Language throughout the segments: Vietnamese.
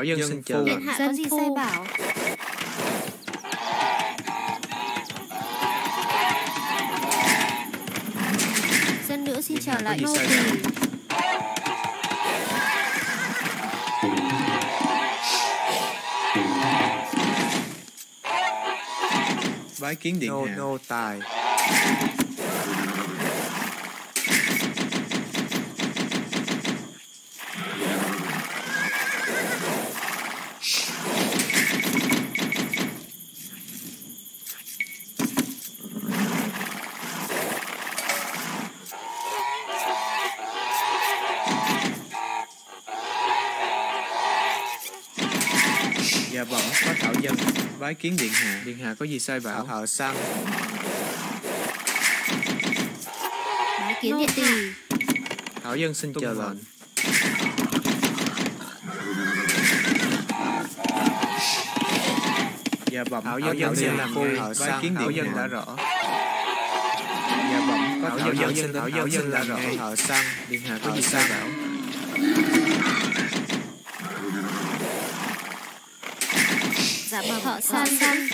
Thảo dân xin chờ Điện hạ có gì sai bảo. Dân nữ xin trở lại nô tỳ Bái kiến điện nô hạ. nô tài Dạ bẩm có thảo dân. Bái kiến điện hạ. Điện hạ có gì sai bảo? thợ săn Bái kiến điện tỳ Thảo dân xin Tuân chờ lệnh. Dạ bẩm Thảo Thảo dân dân xin xin làm. Thợ Bái săn, kiến Thảo điện dân hạ. đã rõ Dạ bẩm có Thảo thảo dân dân xin Thảo Thảo dân dân xin ngay. ngay. thợ săn Điện hạ có gì sai bảo? Dạ bẩm Thợ săn săn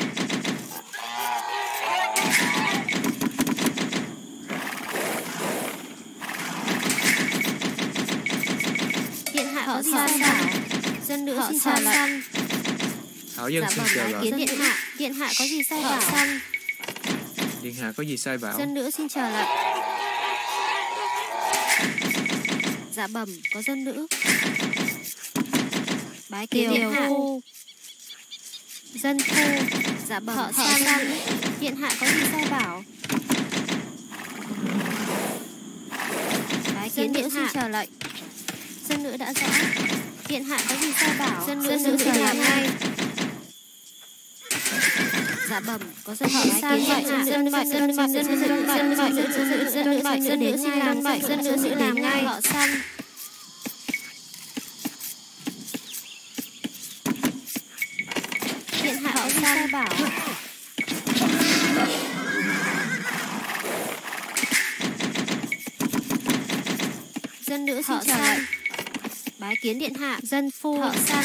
Điện hạ có gì sai bảo Dân nữ xin trở lại Thảo dân Dạ xin bái lệnh. kiến điện hạ. Điện hạ có gì sai bảo? săn Điện hạ có gì sai bảo? Dân nữ xin trở lại Dạ bẩm có dân nữ. Bái kiến điện hạ dân thu dạ bẩm thợ sang hiện hạ có gì sai bảo bái kiến điện hạ chờ lệnh dân nữ đã rõ hiện hạ có gì sai bảo dân nữ, dân nữ xin làm ngay dạ bẩm có dân họ bái kiến vậy dân vậy dân vậy dân vậy dân vậy dân vậy dân vậy dân nữ xin làm vậy dân nữ xin làm ngay họ sang bảo. Dân nữ xin trở lại. Bái kiến điện hạ. Dân phu. Thợ săn.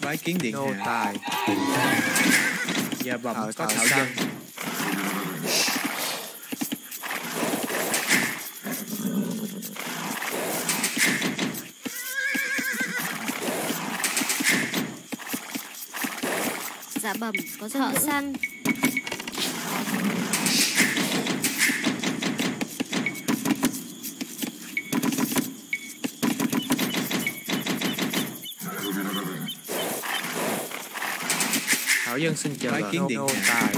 Bái kiến điện nô hạ. tài Dạ bẩm Thợ- có thợ thảo săn. dân. Dạ bẩm có dân thợ săn Thảo dân xin chờ lệnh. kiến điện tài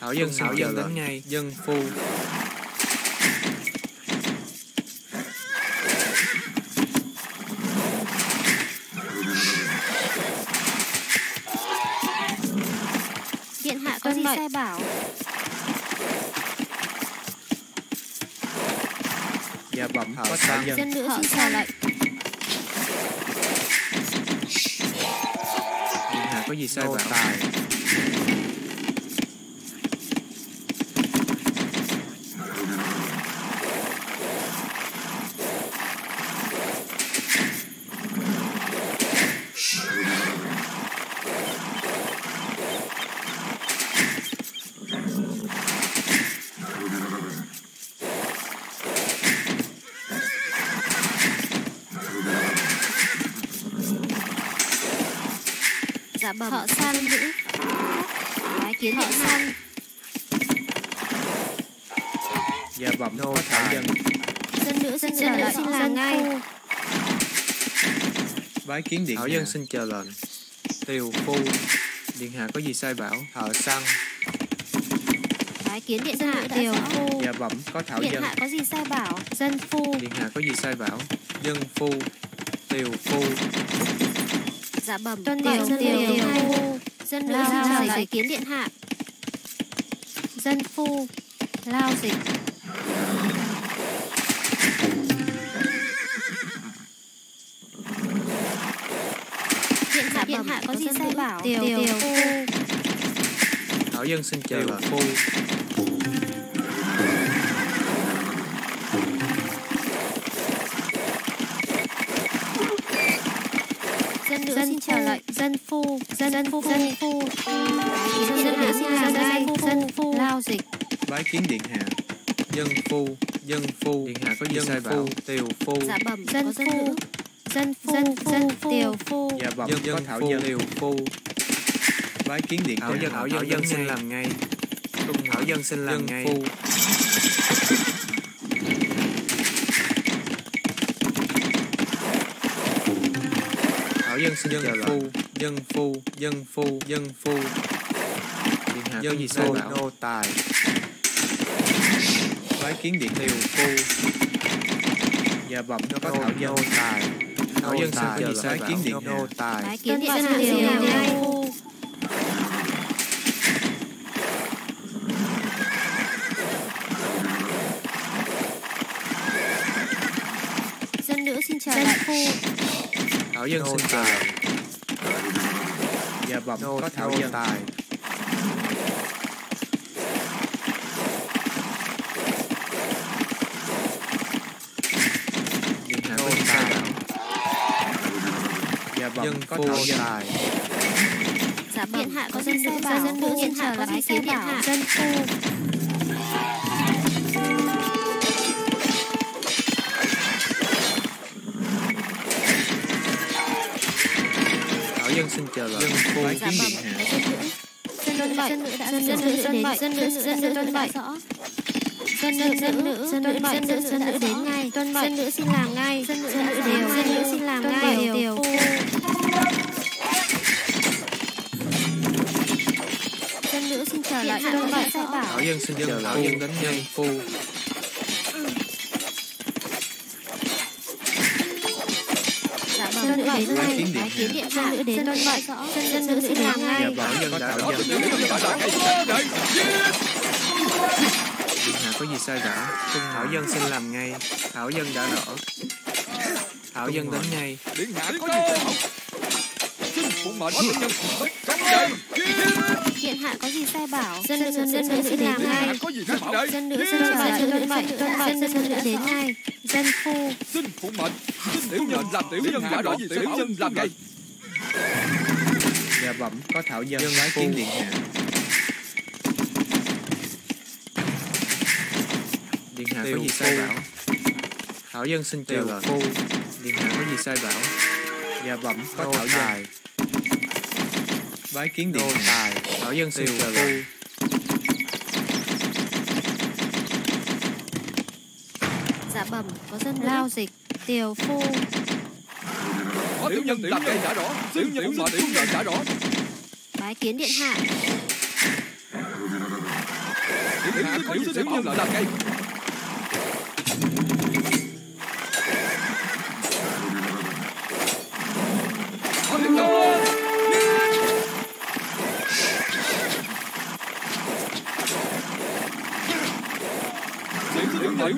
Thảo dân xin chờ đến ngay. Dân phu. dân nữa họ trả lại. Hà có gì sai vậy? Tài. Dạ bẩm. Thợ săn nữ Bái kiến điện hạ Dạ bẩm Nô tài. dân. Dân nữ xin trở lại xin làm ngay. Bái kiến điện Thảo hạ. dân xin chờ lệnh. Tiều phu. Điện hạ có gì sai bảo? thợ săn. Bái kiến điện hạ. điều phu. Dạ bẩm có thảo Điện dân. hạ có gì sai bảo? Dân phu. Điện hạ có gì sai bảo? dân phu. Tiều phu Dạ Bẩm, tuân dạ mệnh vâng, dân dạ điều điều vâng. dân lao dịch giải kiến điện hạ. Dân phu lao dịch. Điện hạ điện dạ hạ có gì sai bảo? Điều điều phu. Thảo dân xin chờ phu. Dân chào lệnh dân phu dân phu dân phu. Dân nữ xin làm ngay dân phu lao dịch. Bái kiến điện hạ. Dân phu dân phu. Điện hạ có dân sai phu tiều phu. Dạ bẩm dân phu dân phu dân dân tiểu phu. Dạ bẩm dân có dân. thảo phu dân tiều phu. Bái kiến điện thảo hạ dân thảo dân dân xin làm ngay. Thảo dân xin làm ngay dân xin dân phu dân phu dân phu dân phu. Điện hạ có dân gì sai nô tài. Bái kiến điện tiều hạ phu dạ bẩm có nô thảo dân. nô tài. Thảo dân xin tài. có gì sai? kiến điện nô tài. bái kiến điện phu. Dân nữ xin chào lệnh phu thảo dân xin chờ tài. dạ bẩm nô có thảo nô dân. Tài. Dạ bẩm dân có thảo dân. Tài. Dạ bẩm điện hạ có dân nữ dân nữ xin chào lệnh bái kiến điện hạ dân phu dân xin chờ lệnh dân dạ kiến điện hạ dân nữ dân nữ đã dân nữ dân nữ dân nữ dân nữ bạch rõ dân nữ dân nữ dân nữ dân nữ dân nữ đến ngay tuân bạch dân nữ xin làm ngay dân nữ dân nữ đều dân nữ xin làm ngay điều điều dân nữ xin chờ lại tuân bạch sai bảo thảo dân xin chờ Dân phu. dân đánh nhân phu dạ bẩm dân nữ đến ngay bái kiến hạ. điện hạ dân nữ đến bạch rõ dân nữ xin làm dạ ngay dân điện hạ có gì sai bảo thảo dân xin làm ngay. Thảo dân đã rõ. Thảo dân đánh ngay. Điện hạ có gì bảo xin phụ mệnh. Tiểu nhân trong đây điện hạ có gì sai bảo? Dân nữ dân nữ xin làm ngay. có gì phải bảo dân nữ tuân bạch tuân bạch dân nữ đến ngay dân phu. Xin phụ mệnh. Xin tiểu nhân làm tiểu nhân giả rõ tiểu nhân làm ngay dạ bẩm có thảo Dân bái phu. kiến điện hạ. Điện hạ có gì sai bảo? Thảo dân xin chờ Tiểu lệnh phu. Điện hạ có gì sai bảo? Dạ bẩm có thảo tài. Bái kiến điện hạ. tài. Thảo dân xin Tiểu chờ lệnh dạ bẩm có dân lao dịch tiểu phu. Có tiểu nhân làm ngay giả rõ xin tiểu mệnh tiểu nhân giả rõ. Bái kiến điện hạ. Hạ có gì tiểu nhân làm ngay có tiểu nhân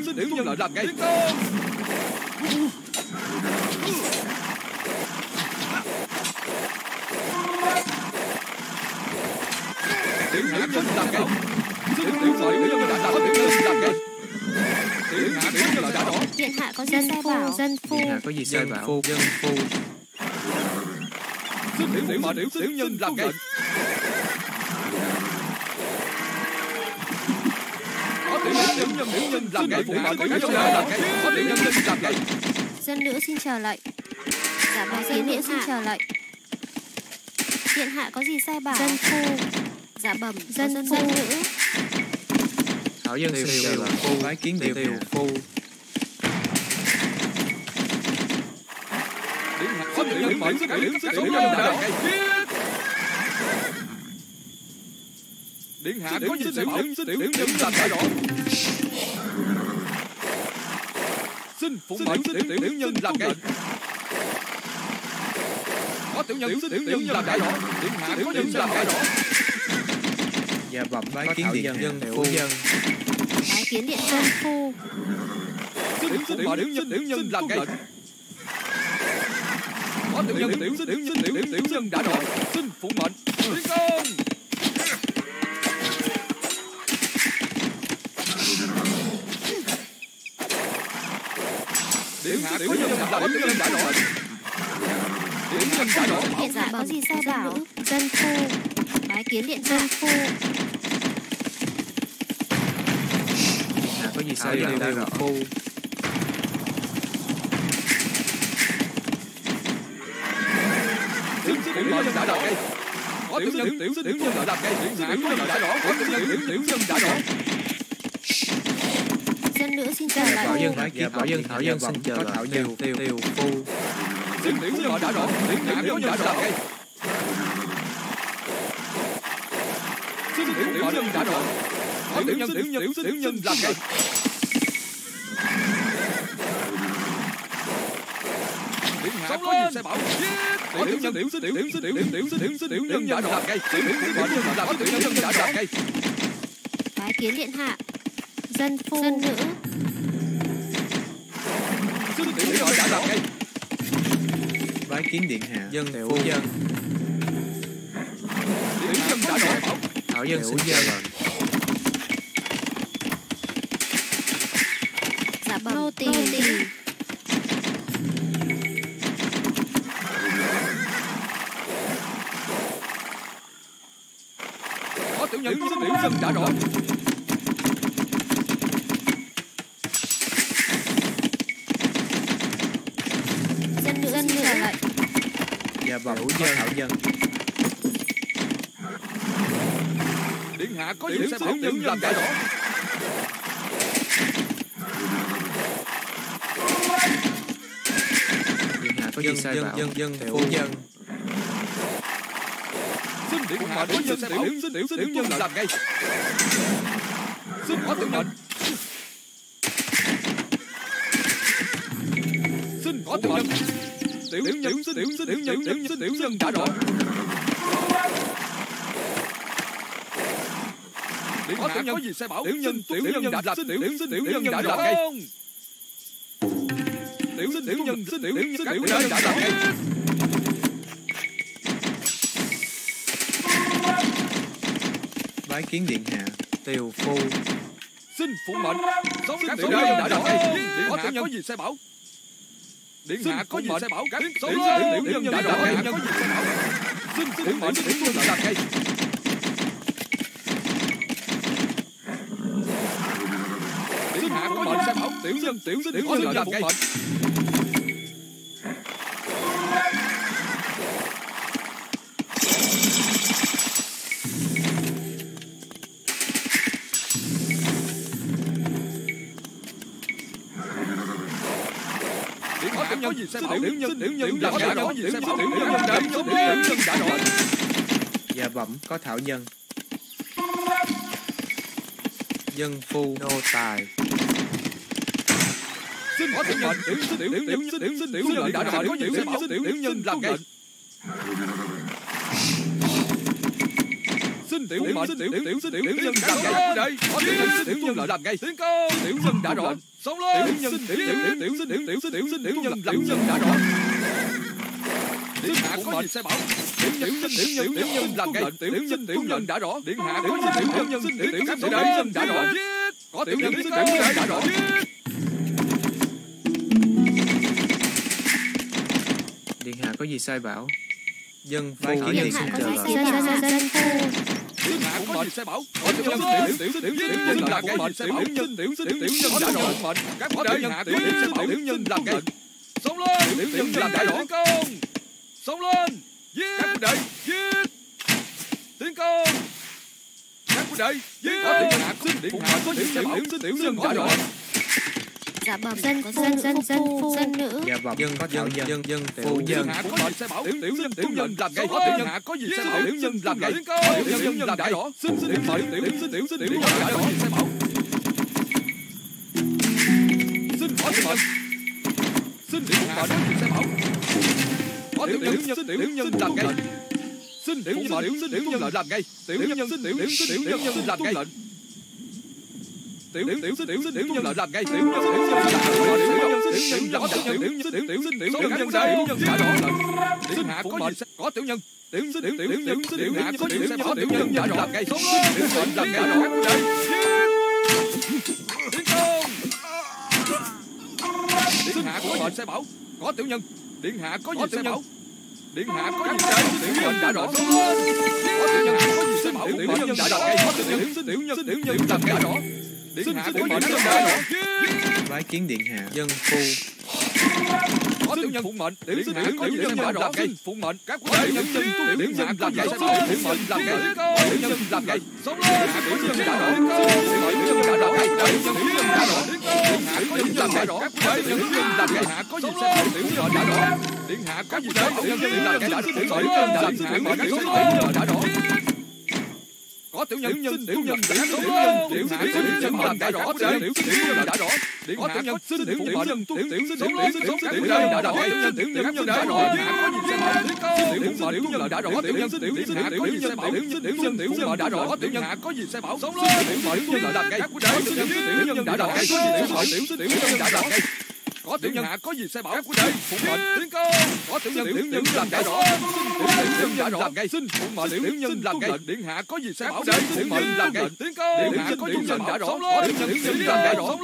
Tiểu tiểu nhân tiểu nhân làm ngay Tiểu hạ nhân làm ngay Xin tiểu tiểu nhân đã rõ tiểu nhân làm ngay Tiểu hạ tiểu nhân đã rõ điện hạ có dân sai bảo dân phu điện hạ có gì sai dân bảo phu dân phu tiểu tiểu tiểu tiểu nhân làm ngay tiểu nhân tiểu nhân làm ngay phụ mệnh tiểu nhân làm ngay Có tiểu nhân làm ngay dân nữ xin chờ lệnh dạ bái kiến điện xin chờ lệnh điện hạ có gì sai bảo? Dân phu. Dạ bẩm dân dân nữ. Thảo dân xin chờ phu. Bái kiến điện hạ. phu Điện hạ có mệnh tiểu nhân tiểu nhân làm ngay Điện phụng mệnh. Tiểu, tiểu, tiểu nhân làm cái có tiểu nhân tiểu, tiểu nhân làm đại rõ tiểu hạ tiểu nhân làm đại rõ và bẩm bái kiến điện nhân phu. nhân. Bái kiến điện nhân phu. Tiểu tiểu nhân tiểu nhân làm cái có tiểu nhân tiểu tiểu nhân tiểu tiểu nhân đã rõ xin phụ mệnh. Tiến công. Hạ tiểu nhân đã rõ tiểu nhân đã rõ Tiểu nhân đã rõ Điện giả có gì sai bảo? Dân phu. Bái kiến điện dân phu. Điện hạ có gì sai bảo phu. Tiểu nhân đã có tiểu nhân tiểu nhân đã rõ tiểu nhân đã có tiểu nhân tiểu tiểu nhân đã nữ xin chào lại dạ, Thảo Dân, dạ, vâng, Thảo Dân, Thảo Dân xin chào thảo Tiêu, Tiêu, Tiêu, Phu. Xin tiễn nhân đã đổ, tiễn tiễn nhân đã đổ Xin tiễn nhân đã đổ Hỏi tiễn nhân, tiễn nhân, tiễn nhân làm gì Sống lên! Xe bảo. Tiểu nhân tiểu tiểu tiểu tiểu tiểu tiểu tiểu nhân đã đọt cây. Tiểu nhân đã đọt. Bái kiến điện hạ. Dân phu dân nữ đã ngay bái kiến điện hạ Dân tiểu phu. dân. tiểu nhân đã rõ bảo thảo dân. Tiểu xin dân. Dạ bẩm Nô tỳ. Có tiểu nhân tiểu nhân đã rõ Dân nữ xin trở lại dạ bẩm có thảo dân điện hạ có gì sai bảo tiểu nhân đã rõ điện hạ có gì Dân sai dân bảo dân dân tiểu phu dân xin điện hạ có nhân sai bảo xin tiểu tiểu nhân làm ngay. Xin có tiểu mệnh xin có tiểu nhân. Tiểu nhân xin tiểu xin tiểu nhân tiểu nhân tiểu nhân đã rõ điện hạ có gì sai bảo tiểu nhân tiểu nhân đã làm tiểu xin tiểu nhân đã làm ngay tiểu xin tiểu nhân xin tiểu xin tiểu nhân đã làm ngay bái kiến điện hạ tiều phu. Xin phụng mệnh các tiểu nhân đã rõ điện hạ có gì sai bảo? Điện hạ có gì sai bảo? Các tiểu tiểu nhân đã rõ điện hạ có gì sai bảo xin phụng mệnh tiểu nhân đã ngay tiểu nhân tiểu sinh tiểu sinh làm mệnh. Có gì xem tiểu nhân tiểu nhân tiểu nhân nhỏ gì xem tiểu nhân nhỏ tiểu nhân đã rồi dạ bẩm có thảo nhân. Dân phu nô tài có thiện mệnh tiểu nhân tiểu tiểu nhân tiểu nhân tiểu nhân đã đợi có nhiều sẽ bảo tiểu nhân làm lệnh xin tiểu mệnh tiểu tiểu xin tiểu nhân làm ngay đây có tiểu nhân tiểu nhân làm ngay tiến công tiểu nhân đã rồi sống lên tiểu nhân tiểu tiểu tiểu tiểu tiểu tiểu tiểu xin tiểu nhân tiểu nhân đã rồi điện hạ có gì sẽ bảo tiểu nhân tiểu nhân tiểu nhân làm ngay tiểu nhân tiểu nhân đã rõ điện hạ tiểu nhân tiểu nhân tiểu tiểu tiểu nhân đã rõ có tiểu nhân tiểu nhân đã rõ điện hạ có gì sai bảo dân phu kiến Điện điện hạ xin có chờ gì bảo Dân phu Điện hạ có gì sai bảo có tiểu nhân tiểu tiểu tiểu nhân làm cái gì bảo tiểu nhân tiểu tiểu tiểu nhân đã rõ mệnh các có tiểu nhân tiểu tiểu sai bảo tiểu nhân làm cái sống lên tiểu nhân làm đại rõ công sống lên giết các đệ giết tiến công các đệ giết có điện hạ có điện hạ có gì sai bảo tiểu nhân đã rõ Dạ bẩm Dân phu Dân dân dân phu Dân nữ dạ bẩm dân có dân dân dân tiểu phu dân hạ có gì sai bảo tiểu tiểu nhân tiểu nhân làm ngay có tiểu nhân hạ có gì sai bảo tiểu nhân làm có tiểu nhân làm đại rõ xin xin tiểu tiểu tiểu tiểu tiểu tiểu nhân đã rõ sai bảo xin có tiểu mệnh xin điện hạ có gì sai bảo có tiểu nhân xin tiểu nhân làm ngay xin tiểu nhân tiểu xin tiểu nhân làm ngay tiểu nhân xin tiểu xin tiểu nhân làm ngay tiểu tiểu tiểu tiểu tiểu nhân làm ngay tiểu nhân tiểu nhân ngay tiểu nhân xin tiểu tiểu nhân tiểu nhân tiểu tiểu tiểu tiểu tiểu nhân tiểu nhân đã rõ lệnh điện hạ có gì có tiểu nhân tiểu tiểu tiểu tiểu tiểu tiểu hạ có tiểu sẽ có tiểu nhân đã rõ xuống tiểu mệnh làm đã rõ tiến công điện hạ có mệnh sẽ bảo có tiểu nhân điện hạ có gì sẽ bảo điện hạ có gì sẽ tiểu nhân đã rõ có tiểu nhân có gì sẽ bảo tiểu nhân đã rõ cây có tiểu nhân tiểu nhân tiểu nhân làm đã rõ điện hạ có gì sẽ đã rõ bái kiến điện hạ dân phu có tiểu nhân phụng mệnh tiểu nhân hạ có tiểu nhân đã rõ cây phụng mệnh các quý đại nhân dân tiểu nhân làm vậy phụng mệnh làm vậy tiểu nhân làm vậy sống lên tiểu nhân đã rõ tiểu nhân đã rõ cây tiểu nhân tiểu nhân đã rõ hạ có gì làm vậy các đại nhân dân làm vậy hạ có gì sẽ tiểu nhân đã rõ điện hạ có gì sẽ tiểu nhân làm đã tiểu nhân hạ có tiểu nhân đã rõ có tiểu nhân nhân tiểu nhân tiểu nhân tiểu có tiểu nhân làm đã rõ tiểu nhân tiểu nhân đã rõ điện hạ có xin tiểu nhân tiểu tiểu tiểu tiểu tiểu nhân đã rõ tiểu nhân tiểu nhân đã rõ tiểu tiểu tiểu nhân đã rõ tiểu nhân tiểu nhân gì sẽ bảo tiểu nhân tiểu nhân tiểu nhân đã rõ tiểu nhân có gì sẽ bảo sống lên tiểu nhân là cây tiểu nhân tiểu nhân đã rõ sẽ bảo tiểu tiểu nhân đã rõ cây tiểu nhân hạ có gì sai bảo của đây phụng mệnh tiến công có tiểu nhân tiểu nhân làm gây rõ tiểu nhân làm gây xin phụng mệnh tiểu nhân làm gây điện hạ có gì sai bảo đây phụng mệnh làm gây tiến công điện hạ có tiểu nhân đã rõ có tiểu nhân tiểu nhân làm gây rõ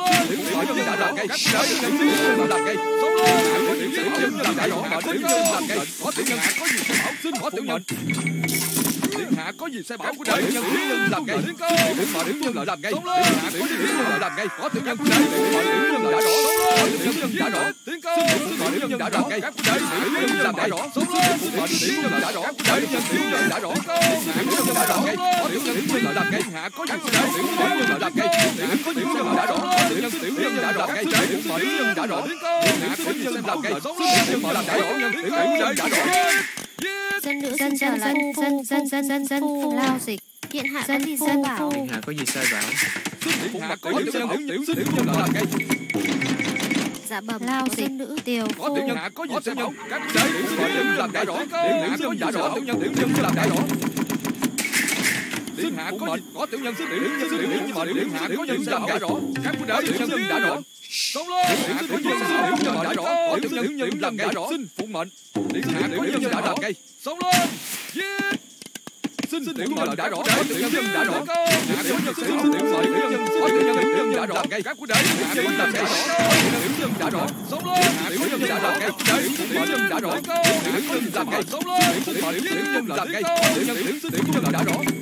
tiểu nhân làm các tiểu nhân làm gây sống lên tiểu nhân làm gây rõ tiểu nhân làm gây có tiểu nhân có gì sai bảo xin có tiểu nhân hạ có gì sai bảo của đây tiểu nhân làm điện hạ tiểu nhân làm có gì tiểu nhân làm gây có tiểu nhân của điện hạ tiểu nhân đã rõ tiểu nhân đã rõ tiến công tiểu nhân đã rõ đại tiểu nhân làm đã rõ lên tiểu nhân đã rõ đại tiểu nhân đã rõ tiểu nhân đã rõ tiểu nhân tiểu nhân làm gây hạ có gì đại tiểu nhân làm hạ có tiểu nhân đã rõ tiểu nhân tiểu nhân đã rõ cái đại tiểu nhân đã rõ tiến công hạ có gì làm gây số tiểu nhân làm đã rõ tiểu nhân đã rõ dân nữ dân dân dân dân dân dân dân dân lao dịch. Điện hạ dân thì dân bảo? Điện hạ có gì sai bảo? Điện hạ có tiểu nhân tiểu tiểu nhân làm gây dạ bẩm lao dịch nữ. tiều có phu. tiểu nhân hạ có gì sẽ bảo? các đại tiểu nhân làm đã rõ. Tiểu nhân đã rõ tiểu nhân tiểu nhân làm đã rõ điện hạ có gì có tiểu nhân tiểu nhân tiểu nhân mà điện hạ có làm đã rõ các đại tiểu nhân đã rõ Sống lên! Điện hạ có nhân tiểu nhân đã rõ, có tiểu nhân tiểu nhân đã rõ, xin phụng mệnh. Điện hạ có nhân đã rõ, sống lên! Giết! xin tiểu nhân đã rõ có tiểu nhân đã rõ hạ tiểu nhân tiểu nhân tiểu nhân có tiểu nhân tiểu nhân đã rõ các quý đại tiểu nhân đã rõ có tiểu nhân đã rõ sống lên tiểu nhân đã rõ đại tiểu nhân đã rõ tiểu nhân làm gây sống lên tiểu nhân nhân làm gây tiểu nhân tiểu nhân đã rõ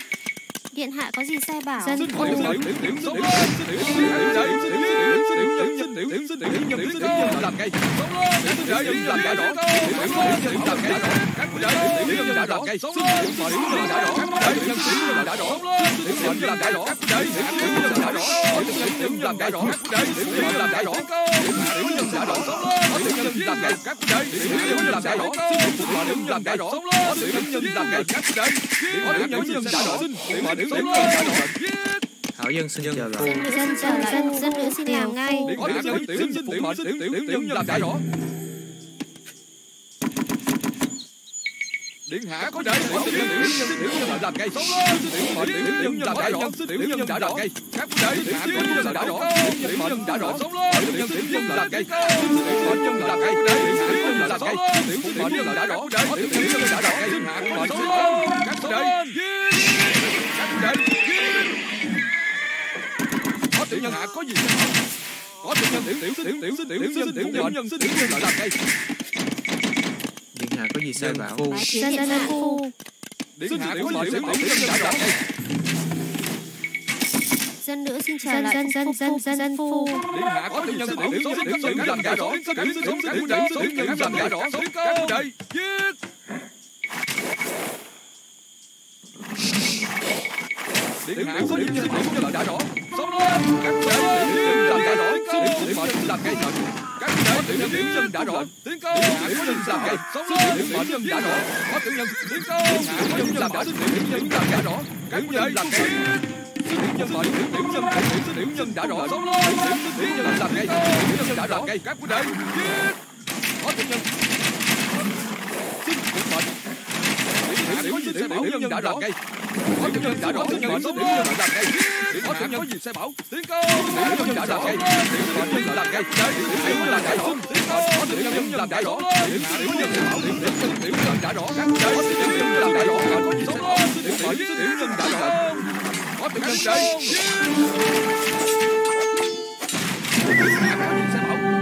điện hạ có gì sai bảo? Dân phu sống lên tiểu nhân tiểu nhân tiểu nhân tiểu nhân tiểu nhân tiểu nhân làm gây sống lên tiểu nhân làm gây rõ tiểu nhân làm gây rõ các quý đại tiểu nhân đã rõ gây sống lên tiểu nhân đã rõ các quý đại tiểu nhân đã rõ tiểu nhân làm gây rõ các quý đại tiểu nhân đã rõ tiểu nhân làm gây rõ các quý đại tiểu nhân làm gây rõ tiểu nhân đã rõ sống lên tiểu nhân làm gây các quý đại tiểu nhân làm gây rõ tiểu nhân làm gây rõ sống lên tiểu nhân làm gây các quý đại tiểu nhân đã rõ tiểu nhân tiểu nhân đã rõ hảo dân xin chờ lệnh dân chờ dân dân nữ xin làm ngay có tiểu nhân tiểu nhân tiểu nhân tiểu tiểu nhân làm đã rõ điện hạ có đại tiểu nhân tiểu nhân tiểu nhân làm lên tiểu mệnh tiểu nhân làm đã rõ tiểu nhân đã rõ gây các đại điện hạ có nhân đã rõ tiểu nhân đã rõ tiểu nhân tiểu nhân làm gây tiểu nhân làm gây đại điện hạ có nhân làm gây tiểu mệnh đã rõ đại tiểu nhân đã rõ điện hạ có mệnh các đại có tiểu nhân hạ có gì có tiểu nhân tiểu tiểu tiểu tiểu tiểu nhân tiểu nhân tiểu nhân làm gây điện hạ có gì sai bảo dân dân dân phu điện hạ có gì bảo tiểu nhân đã rõ dân nữ xin chờ lại dân dân dân dân dân phu điện hạ có tiểu nhân tiểu tiểu tiểu nhân làm đã rõ tiểu tiểu tiểu tiểu nhân tiểu làm đã rõ các đại điện hạ có tiểu nhân tiểu nhân đã rõ sống lên các đại tiểu nhân làm đã rõ tiểu mệnh làm gây trận các đại tiểu nhân tiểu nhân đã rõ tiến công điện hạ có nhân làm gây sống lên tiểu mệnh đã rõ có tiểu nhân tiến công điện hạ có nhân làm đã tiểu nhân làm đã rõ các đại làm gây tiểu nhân mệnh tiểu nhân tiểu tiểu nhân đã rõ sống lên tiểu nhân làm gây tiểu nhân đã rõ các quý đại có tiểu nhân tiểu nhân sẽ bảo nhân đã rõ ngay có tiểu nhân đã rõ nhân mệnh tiểu nhân làm ngay có tiểu nhân có gì sẽ bảo tiến công tiểu nhân đã rõ ngay tiểu nhân làm ngay tiểu nhân làm ngay có tiểu nhân làm đã rõ tiểu nhân bảo tiểu nhân tiểu nhân đã rõ có tiểu nhân làm đã rõ có gì sẽ bảo tiểu nhân tiểu nhân đã rõ có tiểu nhân chạy có gì sẽ bảo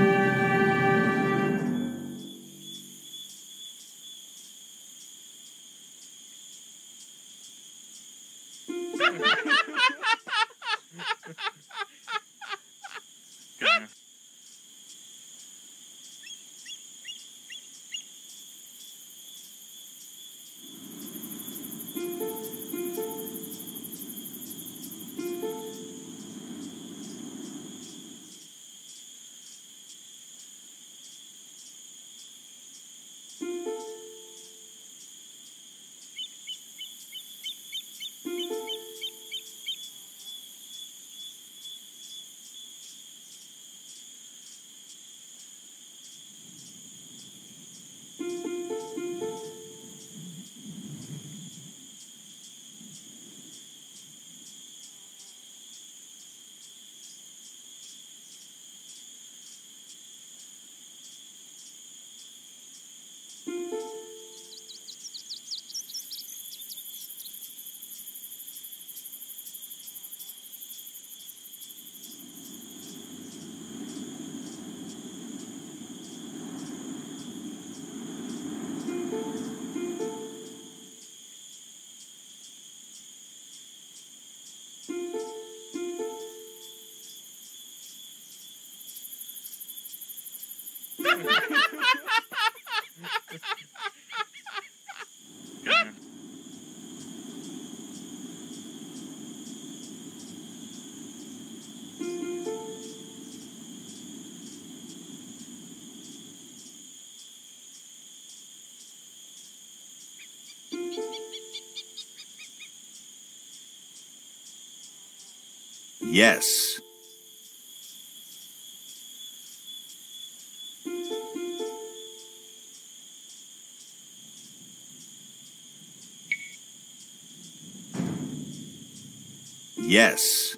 Yes. Yes.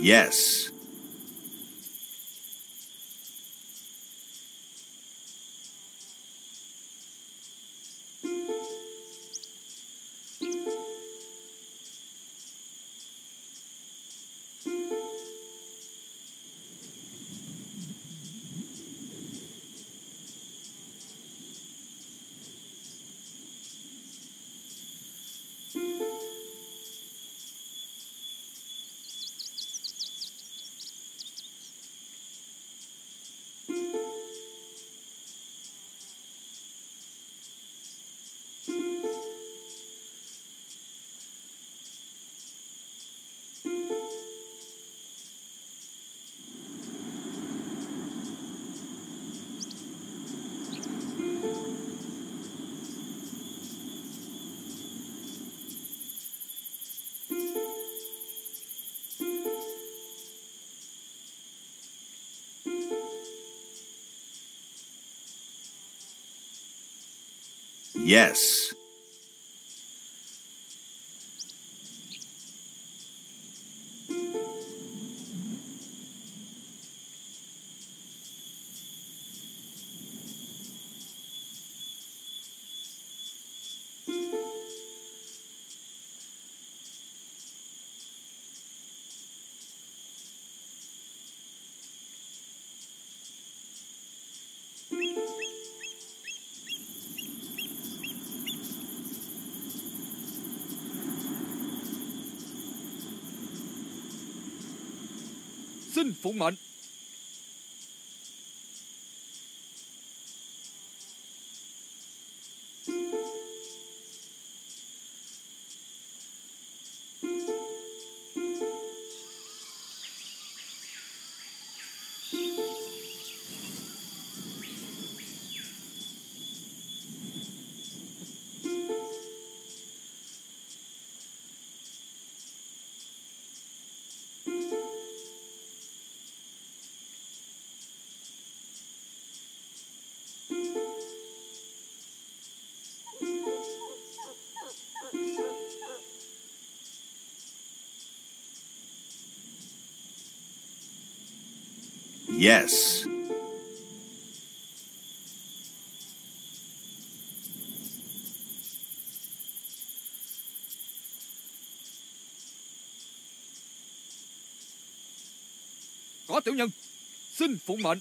Yes. Yes. Xin phụng mệnh. Yes. có tiểu nhân xin phụng mệnh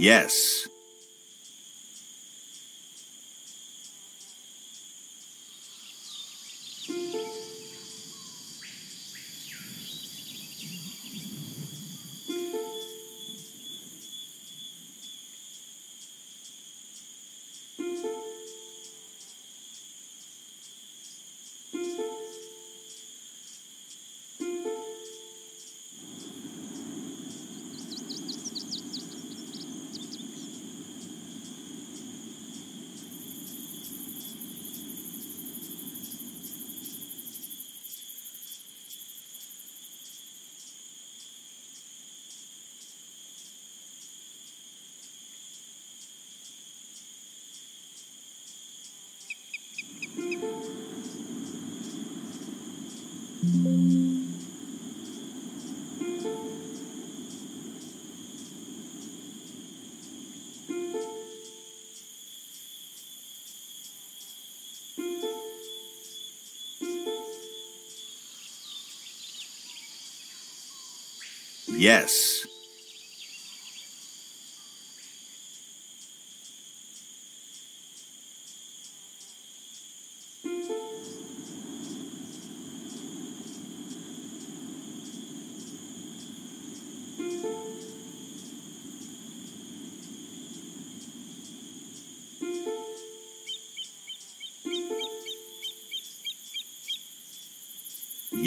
Yes. Yes.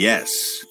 Yes.